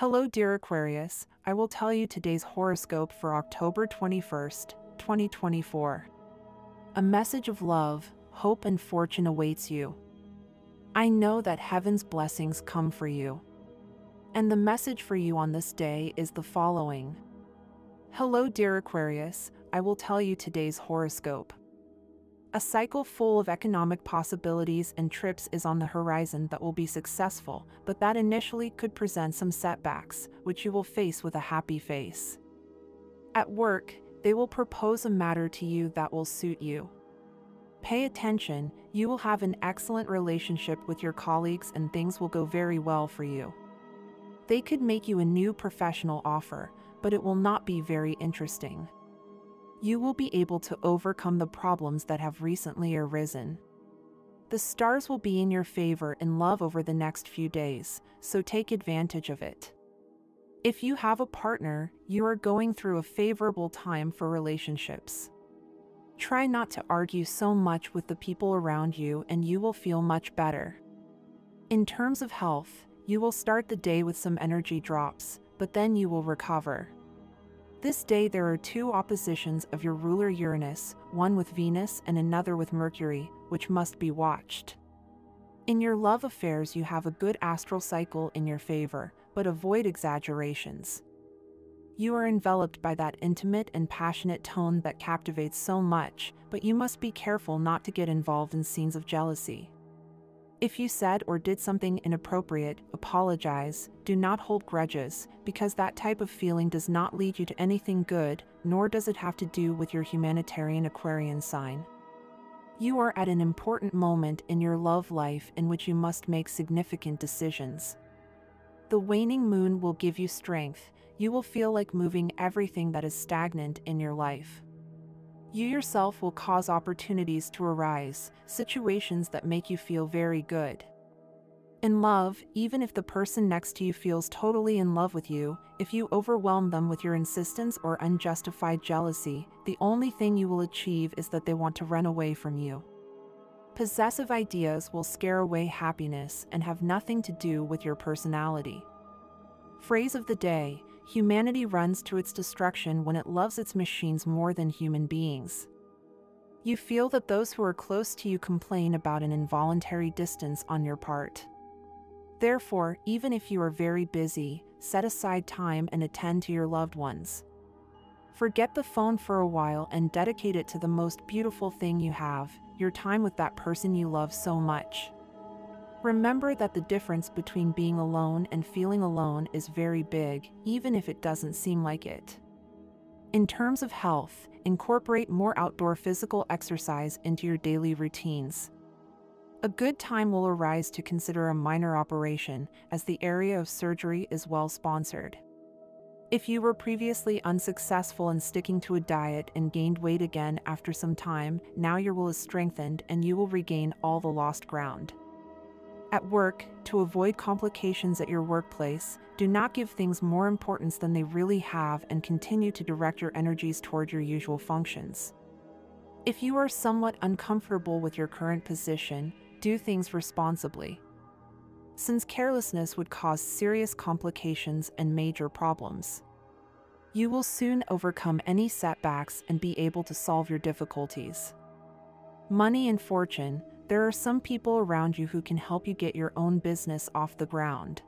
Hello, dear Aquarius. I will tell you today's horoscope for October 21st, 2024. A message of love, hope, and fortune awaits you. I know that heaven's blessings come for you. And the message for you on this day is the following Hello, dear Aquarius. I will tell you today's horoscope. A cycle full of economic possibilities and trips is on the horizon that will be successful, but that initially could present some setbacks, which you will face with a happy face. At work, they will propose a matter to you that will suit you. Pay attention, you will have an excellent relationship with your colleagues and things will go very well for you. They could make you a new professional offer, but it will not be very interesting you will be able to overcome the problems that have recently arisen. The stars will be in your favor in love over the next few days, so take advantage of it. If you have a partner, you are going through a favorable time for relationships. Try not to argue so much with the people around you and you will feel much better. In terms of health, you will start the day with some energy drops, but then you will recover. This day there are two oppositions of your ruler Uranus, one with Venus and another with Mercury, which must be watched. In your love affairs, you have a good astral cycle in your favor, but avoid exaggerations. You are enveloped by that intimate and passionate tone that captivates so much, but you must be careful not to get involved in scenes of jealousy. If you said or did something inappropriate, apologize, do not hold grudges, because that type of feeling does not lead you to anything good, nor does it have to do with your humanitarian Aquarian sign. You are at an important moment in your love life in which you must make significant decisions. The waning moon will give you strength, you will feel like moving everything that is stagnant in your life. You yourself will cause opportunities to arise, situations that make you feel very good. In love, even if the person next to you feels totally in love with you, if you overwhelm them with your insistence or unjustified jealousy, the only thing you will achieve is that they want to run away from you. Possessive ideas will scare away happiness and have nothing to do with your personality. Phrase of the day Humanity runs to its destruction when it loves its machines more than human beings. You feel that those who are close to you complain about an involuntary distance on your part. Therefore, even if you are very busy, set aside time and attend to your loved ones. Forget the phone for a while and dedicate it to the most beautiful thing you have your time with that person you love so much. Remember that the difference between being alone and feeling alone is very big, even if it doesn't seem like it. In terms of health, incorporate more outdoor physical exercise into your daily routines. A good time will arise to consider a minor operation, as the area of surgery is well sponsored. If you were previously unsuccessful in sticking to a diet and gained weight again after some time, now your will is strengthened and you will regain all the lost ground. At work, to avoid complications at your workplace, do not give things more importance than they really have and continue to direct your energies toward your usual functions. If you are somewhat uncomfortable with your current position, do things responsibly. Since carelessness would cause serious complications and major problems. You will soon overcome any setbacks and be able to solve your difficulties. Money and fortune, there are some people around you who can help you get your own business off the ground.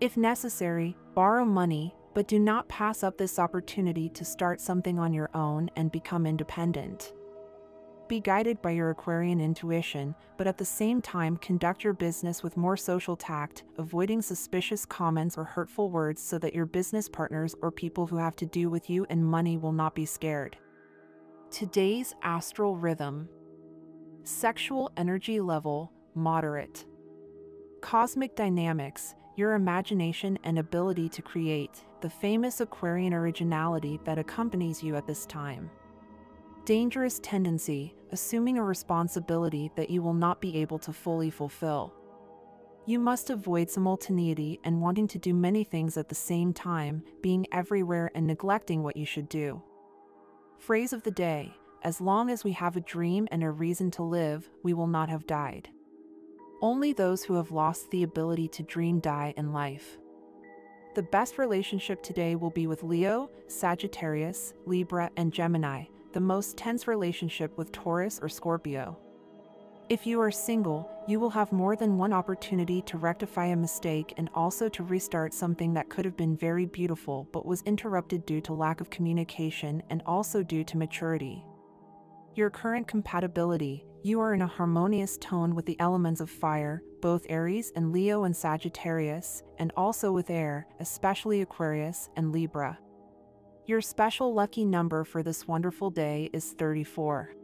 If necessary, borrow money, but do not pass up this opportunity to start something on your own and become independent. Be guided by your Aquarian intuition, but at the same time conduct your business with more social tact, avoiding suspicious comments or hurtful words so that your business partners or people who have to do with you and money will not be scared. Today's astral rhythm Sexual energy level, moderate. Cosmic dynamics, your imagination and ability to create, the famous Aquarian originality that accompanies you at this time. Dangerous tendency, assuming a responsibility that you will not be able to fully fulfill. You must avoid simultaneity and wanting to do many things at the same time, being everywhere and neglecting what you should do. Phrase of the day as long as we have a dream and a reason to live, we will not have died. Only those who have lost the ability to dream die in life. The best relationship today will be with Leo, Sagittarius, Libra, and Gemini, the most tense relationship with Taurus or Scorpio. If you are single, you will have more than one opportunity to rectify a mistake and also to restart something that could have been very beautiful but was interrupted due to lack of communication and also due to maturity. Your current compatibility, you are in a harmonious tone with the elements of fire, both Aries and Leo and Sagittarius, and also with air, especially Aquarius and Libra. Your special lucky number for this wonderful day is 34.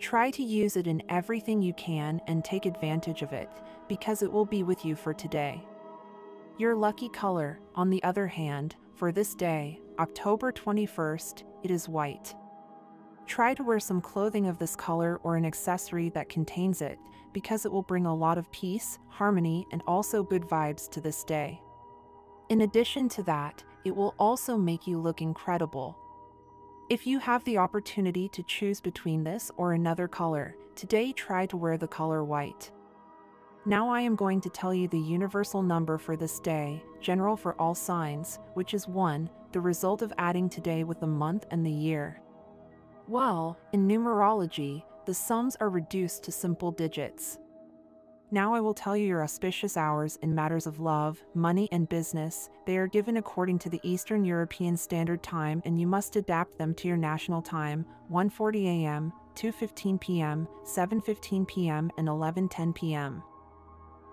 Try to use it in everything you can and take advantage of it, because it will be with you for today. Your lucky color, on the other hand, for this day, October 21st, it is white. Try to wear some clothing of this color or an accessory that contains it, because it will bring a lot of peace, harmony, and also good vibes to this day. In addition to that, it will also make you look incredible, if you have the opportunity to choose between this or another color, today try to wear the color white. Now I am going to tell you the universal number for this day, general for all signs, which is 1, the result of adding today with the month and the year. Well, in numerology, the sums are reduced to simple digits. Now I will tell you your auspicious hours in matters of love, money, and business. They are given according to the Eastern European Standard Time and you must adapt them to your national time 1:40 a.m., 2:15 p.m., 7:15 p.m., and 11:10 p.m.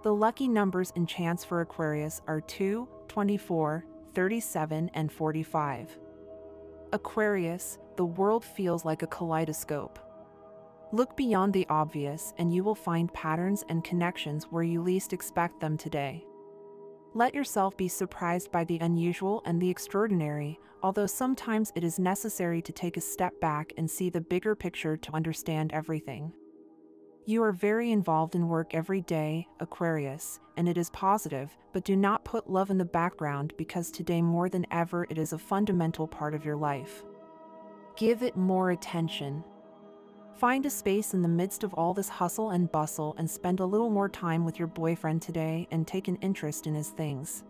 The lucky numbers in chance for Aquarius are 2, 24, 37, and 45. Aquarius, the world feels like a kaleidoscope. Look beyond the obvious and you will find patterns and connections where you least expect them today. Let yourself be surprised by the unusual and the extraordinary, although sometimes it is necessary to take a step back and see the bigger picture to understand everything. You are very involved in work every day, Aquarius, and it is positive, but do not put love in the background because today more than ever it is a fundamental part of your life. Give it more attention. Find a space in the midst of all this hustle and bustle and spend a little more time with your boyfriend today and take an interest in his things.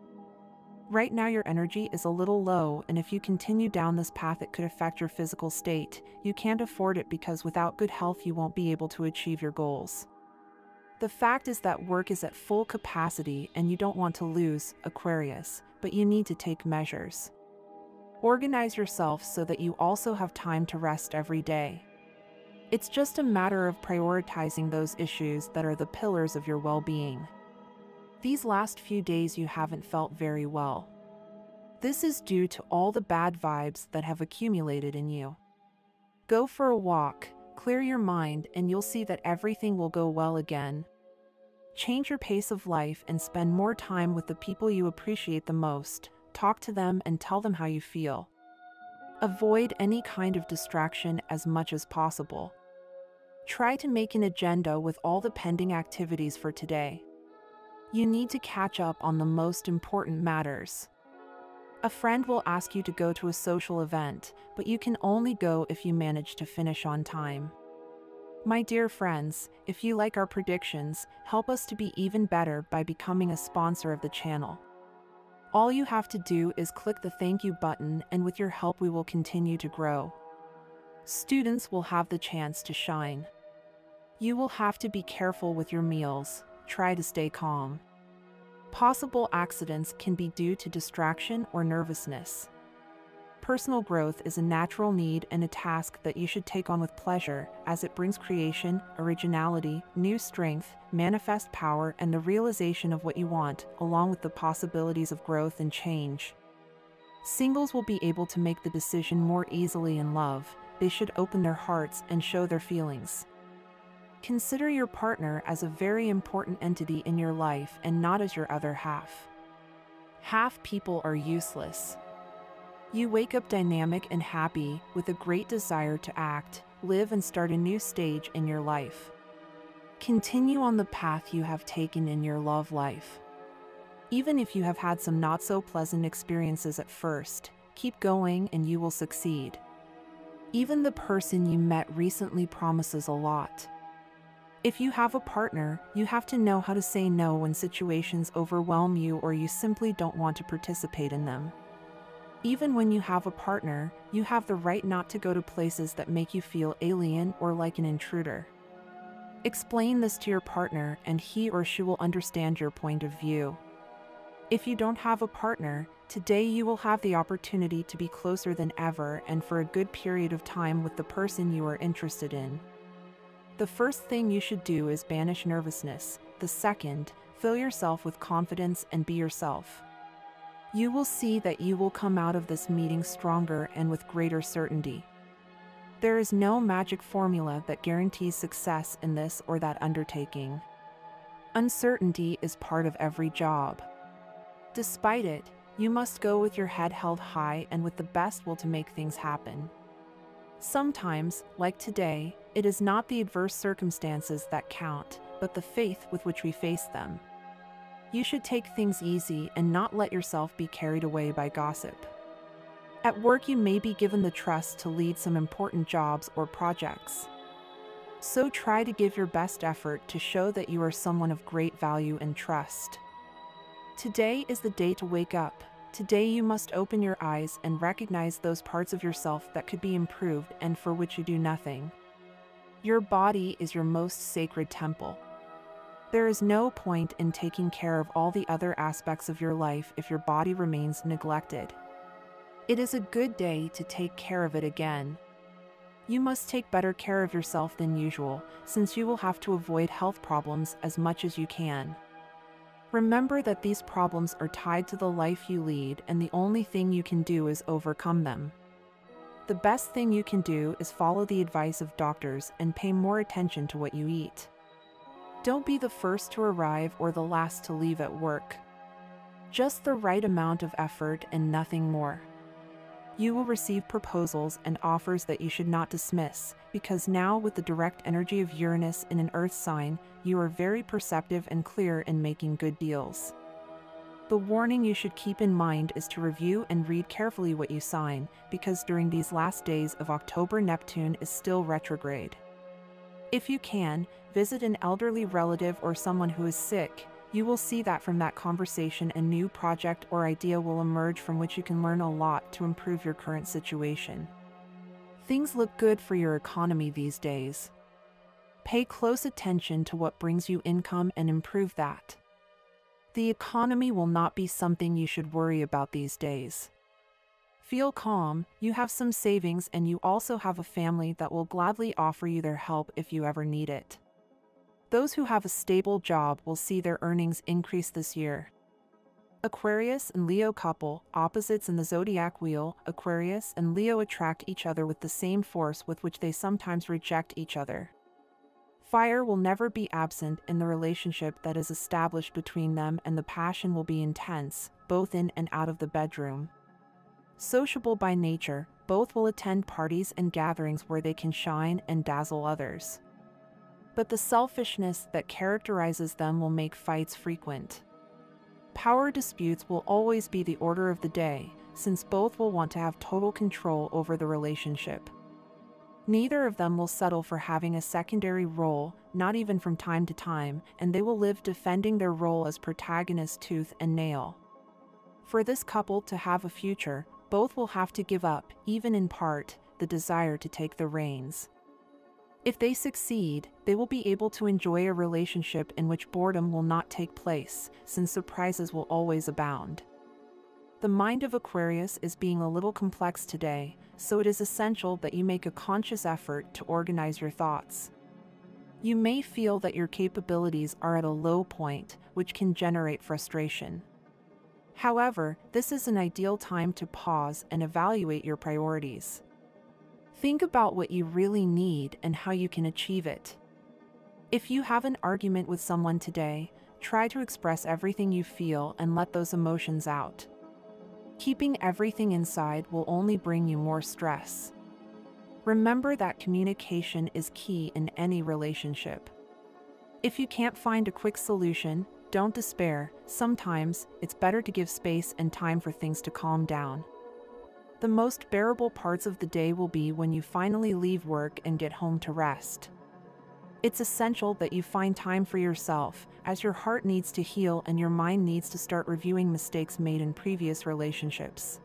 Right now, your energy is a little low, and if you continue down this path, it could affect your physical state. You can't afford it because without good health, you won't be able to achieve your goals. The fact is that work is at full capacity and you don't want to lose, Aquarius, but you need to take measures. Organize yourself so that you also have time to rest every day. It's just a matter of prioritizing those issues that are the pillars of your well being. These last few days, you haven't felt very well. This is due to all the bad vibes that have accumulated in you. Go for a walk, clear your mind, and you'll see that everything will go well again. Change your pace of life and spend more time with the people you appreciate the most. Talk to them and tell them how you feel. Avoid any kind of distraction as much as possible. Try to make an agenda with all the pending activities for today. You need to catch up on the most important matters. A friend will ask you to go to a social event, but you can only go if you manage to finish on time. My dear friends, if you like our predictions, help us to be even better by becoming a sponsor of the channel. All you have to do is click the thank you button and with your help we will continue to grow. Students will have the chance to shine. You will have to be careful with your meals, try to stay calm. Possible accidents can be due to distraction or nervousness. Personal growth is a natural need and a task that you should take on with pleasure, as it brings creation, originality, new strength, manifest power, and the realization of what you want, along with the possibilities of growth and change. Singles will be able to make the decision more easily in love. They should open their hearts and show their feelings. Consider your partner as a very important entity in your life and not as your other half. Half people are useless, you wake up dynamic and happy with a great desire to act, live, and start a new stage in your life. Continue on the path you have taken in your love life. Even if you have had some not so pleasant experiences at first, keep going and you will succeed. Even the person you met recently promises a lot. If you have a partner, you have to know how to say no when situations overwhelm you or you simply don't want to participate in them. Even when you have a partner, you have the right not to go to places that make you feel alien or like an intruder. Explain this to your partner, and he or she will understand your point of view. If you don't have a partner, today you will have the opportunity to be closer than ever and for a good period of time with the person you are interested in. The first thing you should do is banish nervousness. The second, fill yourself with confidence and be yourself. You will see that you will come out of this meeting stronger and with greater certainty. There is no magic formula that guarantees success in this or that undertaking. Uncertainty is part of every job. Despite it, you must go with your head held high and with the best will to make things happen. Sometimes, like today, it is not the adverse circumstances that count, but the faith with which we face them. You should take things easy and not let yourself be carried away by gossip. At work, you may be given the trust to lead some important jobs or projects. So try to give your best effort to show that you are someone of great value and trust. Today is the day to wake up. Today you must open your eyes and recognize those parts of yourself that could be improved and for which you do nothing. Your body is your most sacred temple. There is no point in taking care of all the other aspects of your life if your body remains neglected. It is a good day to take care of it again. You must take better care of yourself than usual, since you will have to avoid health problems as much as you can. Remember that these problems are tied to the life you lead, and the only thing you can do is overcome them. The best thing you can do is follow the advice of doctors and pay more attention to what you eat. Don't be the first to arrive or the last to leave at work. Just the right amount of effort and nothing more. You will receive proposals and offers that you should not dismiss, because now, with the direct energy of Uranus in an Earth sign, you are very perceptive and clear in making good deals. The warning you should keep in mind is to review and read carefully what you sign, because during these last days of October, Neptune is still retrograde. If you can, visit an elderly relative or someone who is sick, you will see that from that conversation a new project or idea will emerge from which you can learn a lot to improve your current situation. Things look good for your economy these days. Pay close attention to what brings you income and improve that. The economy will not be something you should worry about these days. Feel calm, you have some savings, and you also have a family that will gladly offer you their help if you ever need it. Those who have a stable job will see their earnings increase this year. Aquarius and Leo couple, opposites in the zodiac wheel, Aquarius and Leo attract each other with the same force with which they sometimes reject each other. Fire will never be absent in the relationship that is established between them, and the passion will be intense, both in and out of the bedroom. Sociable by nature, both will attend parties and gatherings where they can shine and dazzle others but the selfishness that characterizes them will make fights frequent. Power disputes will always be the order of the day, since both will want to have total control over the relationship. Neither of them will settle for having a secondary role, not even from time to time, and they will live defending their role as protagonist tooth and nail. For this couple to have a future, both will have to give up, even in part, the desire to take the reins. If they succeed, they will be able to enjoy a relationship in which boredom will not take place, since surprises will always abound. The mind of Aquarius is being a little complex today, so it is essential that you make a conscious effort to organize your thoughts. You may feel that your capabilities are at a low point, which can generate frustration. However, this is an ideal time to pause and evaluate your priorities. Think about what you really need and how you can achieve it. If you have an argument with someone today, try to express everything you feel and let those emotions out. Keeping everything inside will only bring you more stress. Remember that communication is key in any relationship. If you can't find a quick solution, don't despair. Sometimes it's better to give space and time for things to calm down. The most bearable parts of the day will be when you finally leave work and get home to rest. It's essential that you find time for yourself, as your heart needs to heal and your mind needs to start reviewing mistakes made in previous relationships.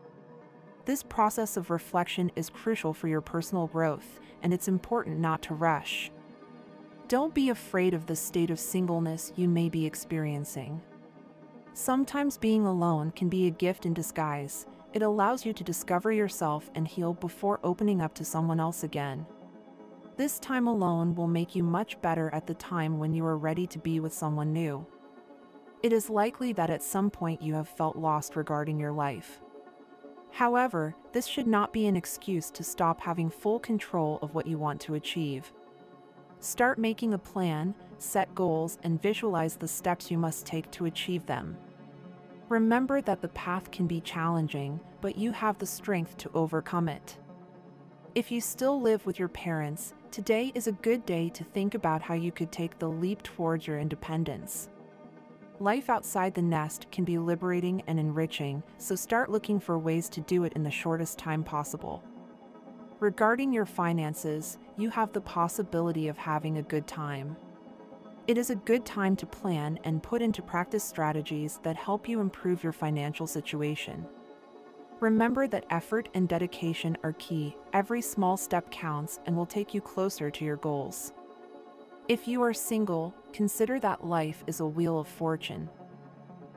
This process of reflection is crucial for your personal growth, and it's important not to rush. Don't be afraid of the state of singleness you may be experiencing. Sometimes being alone can be a gift in disguise. It allows you to discover yourself and heal before opening up to someone else again. This time alone will make you much better at the time when you are ready to be with someone new. It is likely that at some point you have felt lost regarding your life. However, this should not be an excuse to stop having full control of what you want to achieve. Start making a plan, set goals, and visualize the steps you must take to achieve them. Remember that the path can be challenging, but you have the strength to overcome it. If you still live with your parents, today is a good day to think about how you could take the leap towards your independence. Life outside the nest can be liberating and enriching, so start looking for ways to do it in the shortest time possible. Regarding your finances, you have the possibility of having a good time. It is a good time to plan and put into practice strategies that help you improve your financial situation. Remember that effort and dedication are key. Every small step counts and will take you closer to your goals. If you are single, consider that life is a wheel of fortune.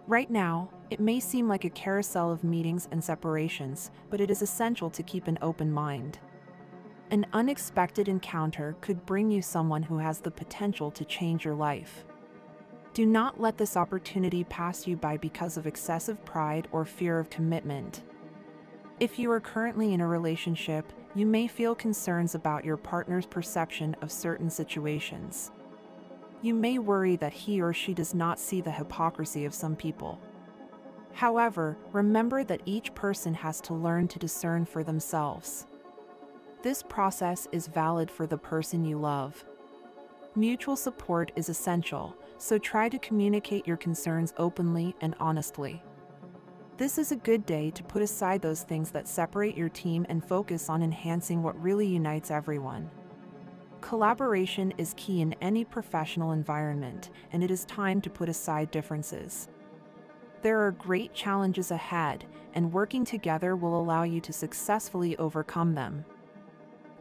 Right now, it may seem like a carousel of meetings and separations, but it is essential to keep an open mind. An unexpected encounter could bring you someone who has the potential to change your life. Do not let this opportunity pass you by because of excessive pride or fear of commitment. If you are currently in a relationship, you may feel concerns about your partner's perception of certain situations. You may worry that he or she does not see the hypocrisy of some people. However, remember that each person has to learn to discern for themselves. This process is valid for the person you love. Mutual support is essential, so try to communicate your concerns openly and honestly. This is a good day to put aside those things that separate your team and focus on enhancing what really unites everyone. Collaboration is key in any professional environment, and it is time to put aside differences. There are great challenges ahead, and working together will allow you to successfully overcome them.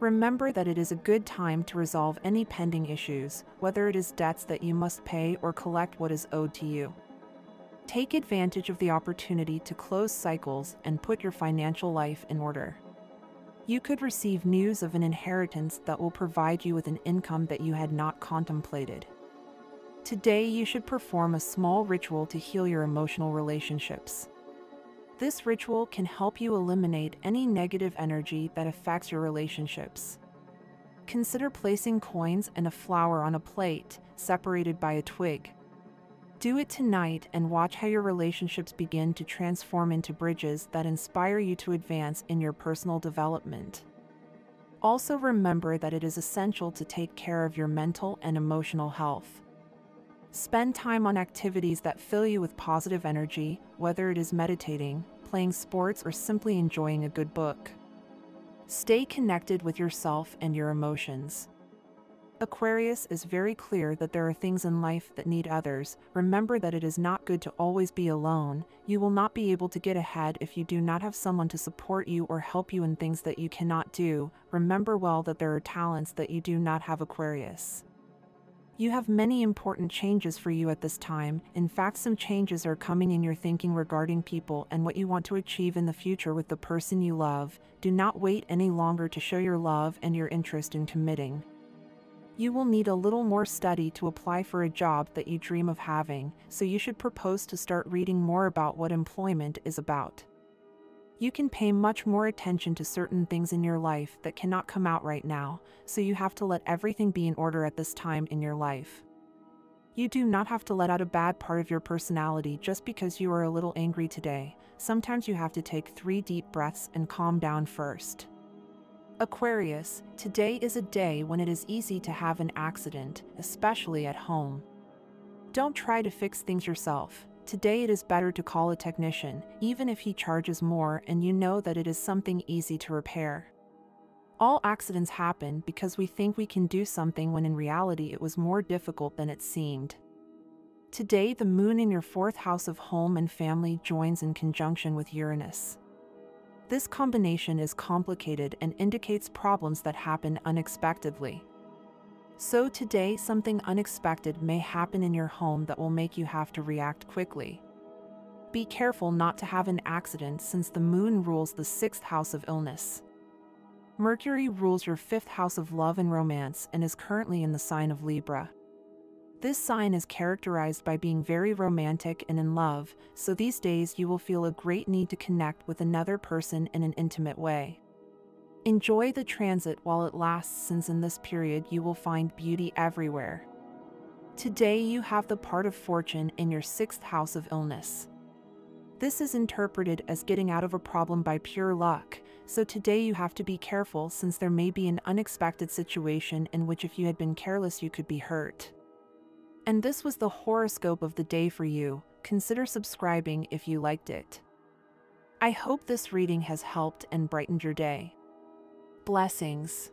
Remember that it is a good time to resolve any pending issues, whether it is debts that you must pay or collect what is owed to you. Take advantage of the opportunity to close cycles and put your financial life in order. You could receive news of an inheritance that will provide you with an income that you had not contemplated. Today, you should perform a small ritual to heal your emotional relationships. This ritual can help you eliminate any negative energy that affects your relationships. Consider placing coins and a flower on a plate, separated by a twig. Do it tonight and watch how your relationships begin to transform into bridges that inspire you to advance in your personal development. Also, remember that it is essential to take care of your mental and emotional health. Spend time on activities that fill you with positive energy, whether it is meditating, playing sports, or simply enjoying a good book. Stay connected with yourself and your emotions. Aquarius is very clear that there are things in life that need others. Remember that it is not good to always be alone. You will not be able to get ahead if you do not have someone to support you or help you in things that you cannot do. Remember well that there are talents that you do not have, Aquarius. You have many important changes for you at this time. In fact, some changes are coming in your thinking regarding people and what you want to achieve in the future with the person you love. Do not wait any longer to show your love and your interest in committing. You will need a little more study to apply for a job that you dream of having, so you should propose to start reading more about what employment is about. You can pay much more attention to certain things in your life that cannot come out right now, so you have to let everything be in order at this time in your life. You do not have to let out a bad part of your personality just because you are a little angry today. Sometimes you have to take three deep breaths and calm down first. Aquarius, today is a day when it is easy to have an accident, especially at home. Don't try to fix things yourself. Today it is better to call a technician, even if he charges more and you know that it is something easy to repair. All accidents happen because we think we can do something when in reality it was more difficult than it seemed. Today, the moon in your fourth house of home and family joins in conjunction with Uranus. This combination is complicated and indicates problems that happen unexpectedly. So, today, something unexpected may happen in your home that will make you have to react quickly. Be careful not to have an accident since the moon rules the sixth house of illness. Mercury rules your fifth house of love and romance and is currently in the sign of Libra. This sign is characterized by being very romantic and in love, so these days you will feel a great need to connect with another person in an intimate way. Enjoy the transit while it lasts, since in this period you will find beauty everywhere. Today you have the part of fortune in your sixth house of illness. This is interpreted as getting out of a problem by pure luck, so today you have to be careful since there may be an unexpected situation in which if you had been careless you could be hurt. And this was the horoscope of the day for you. Consider subscribing if you liked it. I hope this reading has helped and brightened your day. Blessings.